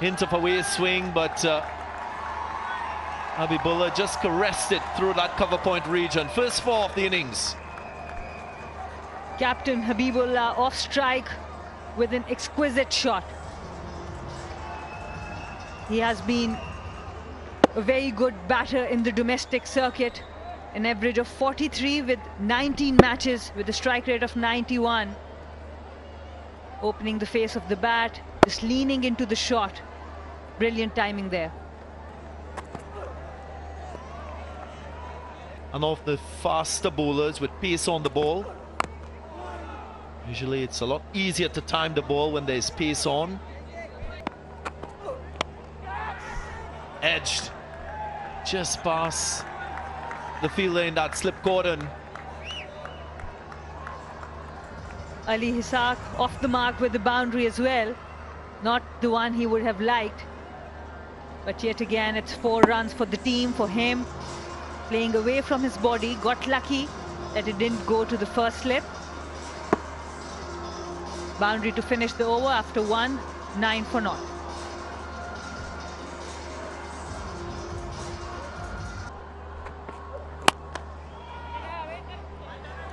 hint of a way swing, but uh, Habibullah just caressed it through that cover point region. First four of the innings. Captain Habibullah off strike with an exquisite shot. He has been a very good batter in the domestic circuit. An average of 43 with 19 matches with a strike rate of 91. Opening the face of the bat, just leaning into the shot. Brilliant timing there. And of the faster bowlers with pace on the ball. Usually it's a lot easier to time the ball when there's pace on. Edged just past the fielder in that slip cordon. Ali Ishaq off the mark with the boundary as well. Not the one he would have liked. But yet again, it's four runs for the team, for him. Playing away from his body, got lucky that it didn't go to the first slip. Boundary to finish the over after one, nine for naught.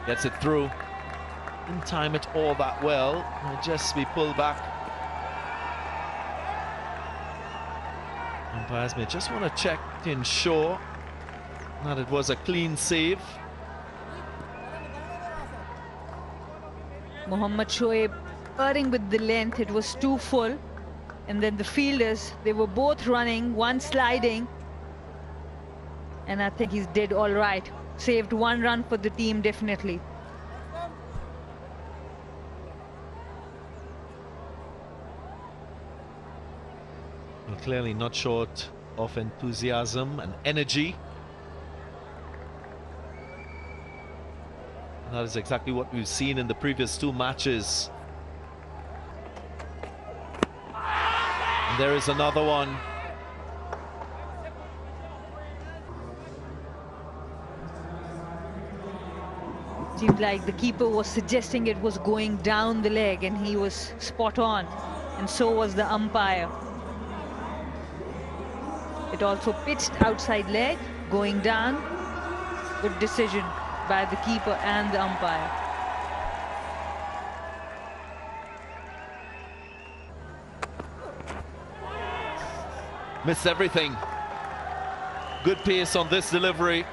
Gets it through. Didn't time it all that well. Just be pulled back. May just want to check to ensure that it was a clean save. Mohammad Shoaib erring with the length, it was too full. And then the fielders, they were both running, one sliding. And I think he's did all right. Saved one run for the team, definitely. Well, clearly not short of enthusiasm and energy. And that is exactly what we've seen in the previous two matches. And there is another one. Seemed like the keeper was suggesting it was going down the leg and he was spot on. And so was the umpire. Also pitched outside leg, going down. Good decision by the keeper and the umpire. Missed everything. Good pace on this delivery.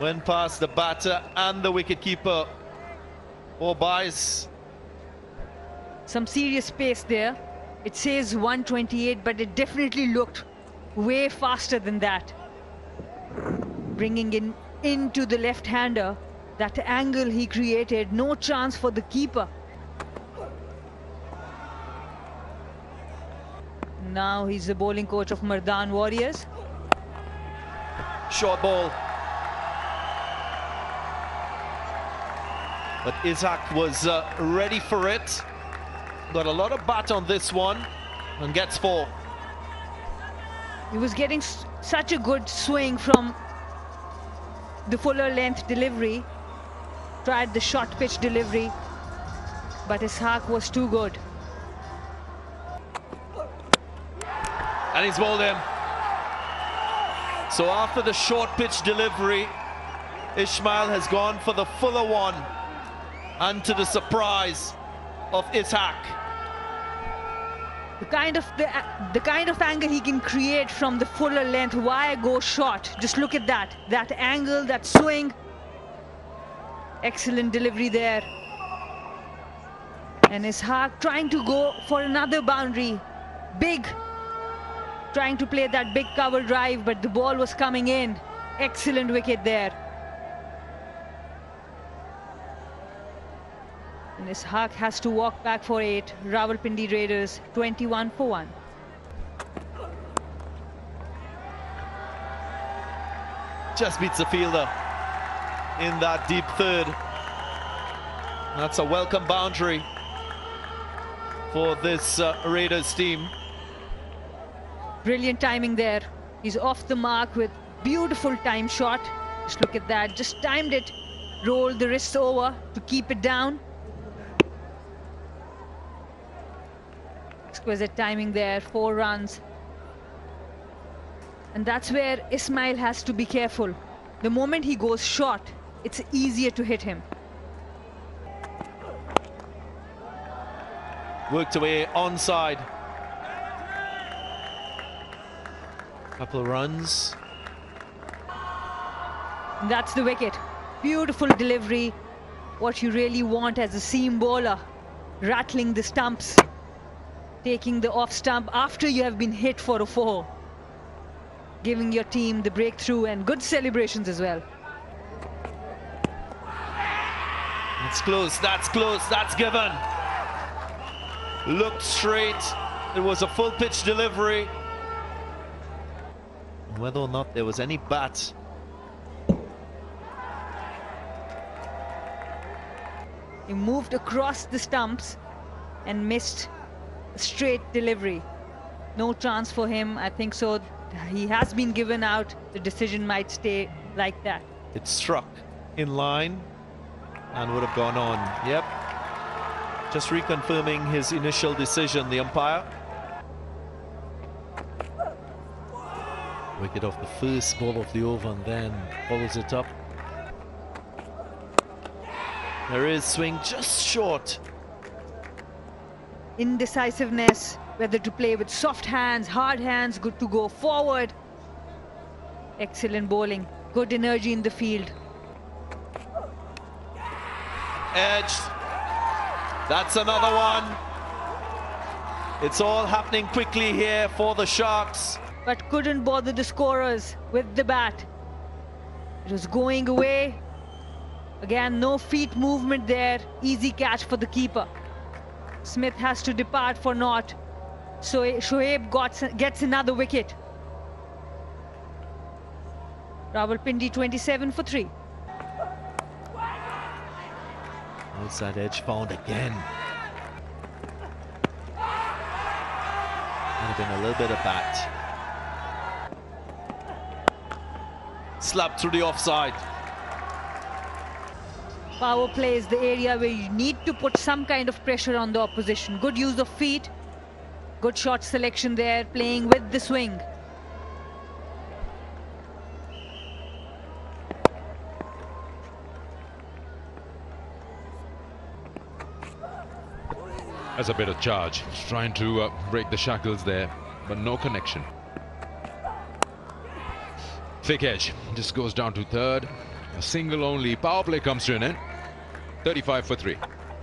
Went past the batter and the wicketkeeper. Four buys. Some serious pace there. It says 128, but it definitely looked way faster than that. Bringing in into the left-hander. That angle he created, no chance for the keeper. Now he's the bowling coach of Mardan Warriors. Short ball. But Ishaq was uh, ready for it. Got a lot of bat on this one and gets four. He was getting such a good swing from the fuller length delivery. Tried the short pitch delivery, but Ishaq was too good. And he's bowled him. So after the short pitch delivery, Ismail has gone for the fuller one. And to the surprise of Ishaq. The kind of the, the kind of angle he can create from the fuller length. Why go short? Just look at that. That angle, that swing. Excellent delivery there. And Ishaq trying to go for another boundary. Big. Trying to play that big cover drive, but the ball was coming in. Excellent wicket there. And Ishaq has to walk back for eight. Rawalpindi Raiders 21 for 1. Just beats the fielder in that deep third. That's a welcome boundary for this uh, Raiders team. Brilliant timing there. He's off the mark with beautiful time shot. Just look at that. Just timed it. Rolled the wrist over to keep it down. Exquisite timing there, four runs. And that's where Ismail has to be careful. The moment he goes short, it's easier to hit him. Worked away onside. Couple of runs. And that's the wicket. Beautiful delivery. What you really want as a seam bowler. Rattling the stumps. Taking the off stump after you have been hit for a four. Giving your team the breakthrough and good celebrations as well. It's close, that's close, that's given. Looked straight. It was a full pitch delivery. Whether or not there was any bat. He moved across the stumps and missed straight delivery. No chance for him. I think so. He has been given out. The decision might stay like that. It struck in line and would have gone on. Yep. Just reconfirming his initial decision, the umpire. Wicket off the first ball of the over and then follows it up. There is swing just short. Indecisiveness, whether to play with soft hands, hard hands, good to go forward. Excellent bowling, good energy in the field. Edge. That's another one. It's all happening quickly here for the Sharks. But couldn't bother the scorers with the bat. It was going away. Again, no feet movement there. Easy catch for the keeper. Smith has to depart for naught. So Shoaib got, gets another wicket. Rawalpindi 27 for 3. Outside edge found again. Might have been a little bit of bat. Slapped through the offside. Power play is the area where you need to put some kind of pressure on the opposition. Good use of feet, good shot selection there, playing with the swing. As a bit of charge, trying to uh, break the shackles there, but no connection. Thick edge, just goes down to third. A single only. Power play comes to an end. 35 for 3.